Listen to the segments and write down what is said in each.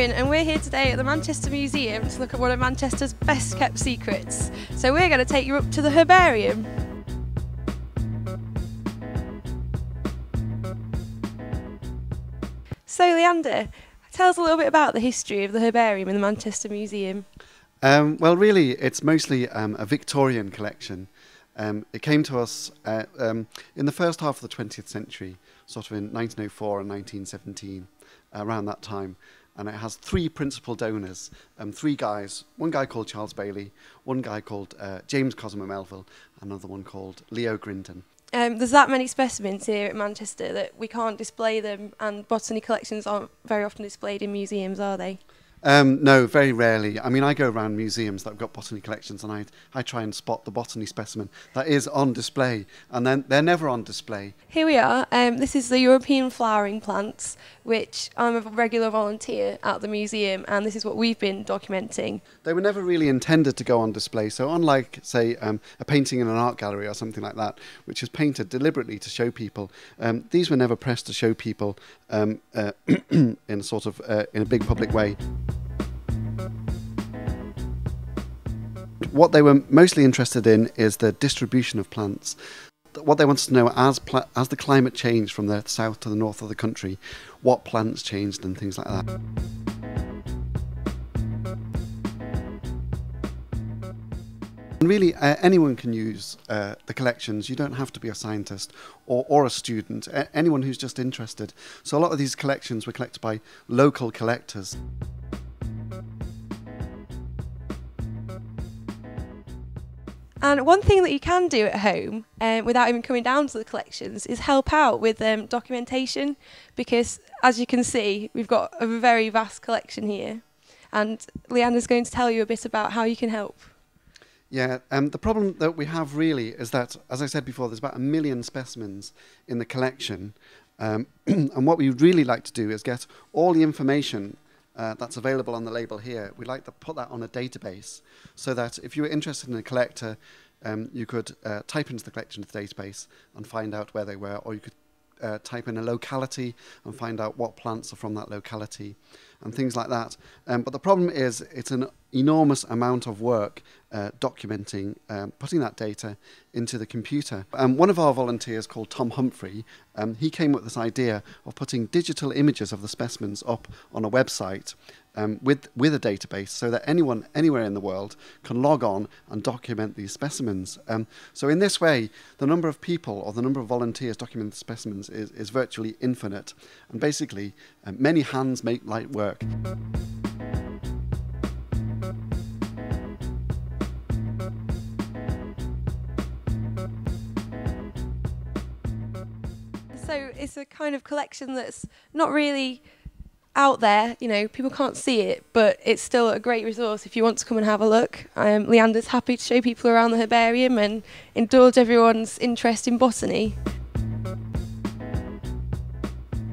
Erin, and we're here today at the Manchester Museum to look at one of Manchester's best kept secrets. So we're going to take you up to the herbarium. So Leander, tell us a little bit about the history of the herbarium in the Manchester Museum. Um, well, really, it's mostly um, a Victorian collection. Um, it came to us uh, um, in the first half of the 20th century, sort of in 1904 and 1917, around that time. and it has three principal donors, um, three guys, one guy called Charles Bailey, one guy called uh, James Cosimo Melville, another one called Leo Grindon. Um, there's that many specimens here at Manchester that we can't display them, and botany collections aren't very often displayed in museums, are they? Um, no, very rarely. I mean, I go around museums that have got botany collections and I, I try and spot the botany specimen that is on display, and then they're never on display. Here we are. Um, this is the European flowering plants, which I'm a regular volunteer at the museum, and this is what we've been documenting. They were never really intended to go on display, so unlike, say, um, a painting in an art gallery or something like that, which is painted deliberately to show people, um, these were never pressed to show people um, uh, in a sort of uh, in a big public way. What they were mostly interested in is the distribution of plants. What they wanted to know as as the climate changed from the south to the north of the country, what plants changed and things like that. And really, uh, anyone can use uh, the collections. You don't have to be a scientist or, or a student, a anyone who's just interested. So a lot of these collections were collected by local collectors. And one thing that you can do at home um, without even coming down to the collections is help out with um, documentation because, as you can see, we've got a very vast collection here. And Leander's going to tell you a bit about how you can help. Yeah, um, the problem that we have really is that, as I said before, there's about a million specimens in the collection. Um, and what we'd really like to do is get all the information uh, that's available on the label here. We'd like to put that on a database so that if you were interested in a collector, um, you could uh, type into the collection database and find out where they were, or you could uh, type in a locality and find out what plants are from that locality and things like that. Um, but the problem is it's an enormous amount of work uh, documenting, um, putting that data into the computer. Um, one of our volunteers called Tom Humphrey, um, he came up with this idea of putting digital images of the specimens up on a website um, with, with a database so that anyone anywhere in the world can log on and document these specimens. Um, so in this way, the number of people or the number of volunteers documenting the specimens is, is virtually infinite. And basically, um, many hands make light work. So it's a kind of collection that's not really out there, you know, people can't see it, but it's still a great resource if you want to come and have a look. Um, Leander's happy to show people around the herbarium and indulge everyone's interest in botany.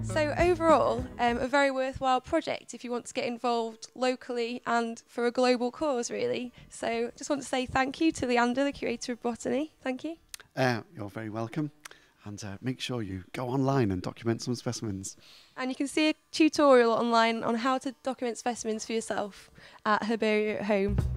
So overall, um, a very worthwhile project if you want to get involved locally and for a global cause, really. So I just want to say thank you to Leander, the curator of botany. Thank you. Uh, you're very welcome and uh, make sure you go online and document some specimens. And you can see a tutorial online on how to document specimens for yourself at Herbaria at Home.